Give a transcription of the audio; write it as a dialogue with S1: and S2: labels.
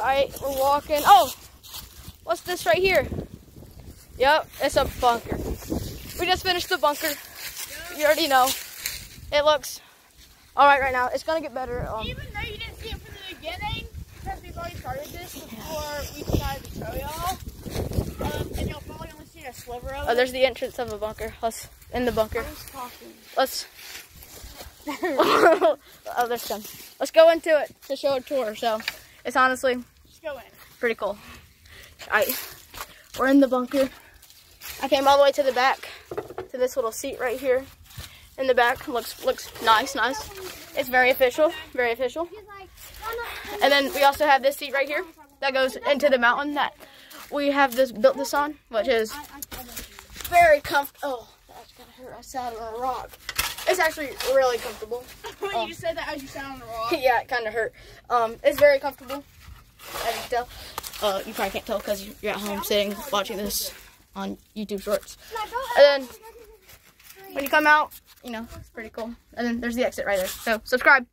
S1: Alright, we're walking. Oh, what's this right here? Yep, it's a bunker. We just finished the bunker. You already know. It looks all right right now. It's gonna get better.
S2: Um, Even though you didn't see it from the beginning, because we've already started this before we decided to show y'all. Um, and you'll probably only see a sliver of
S1: oh, there's the entrance of a bunker. Let's in the bunker. Let's. oh, there's some. Let's go into it to show a tour. So, it's honestly pretty cool. All right, we're in the bunker. I came all the way to the back to this little seat right here in the back. Looks looks nice, nice. It's very official, very official. And then we also have this seat right here that goes into the mountain that we have this built this on, which is very comfortable. Oh, gonna hurt. I sat on a rock. It's actually really comfortable.
S2: when um, you said that as you sat on the rock.
S1: yeah, it kind of hurt. Um, it's very comfortable. As you can tell. Uh, you probably can't tell because you're at home sitting watching this on YouTube Shorts. And then when you come out, you know, it's pretty cool. And then there's the exit right there. So subscribe.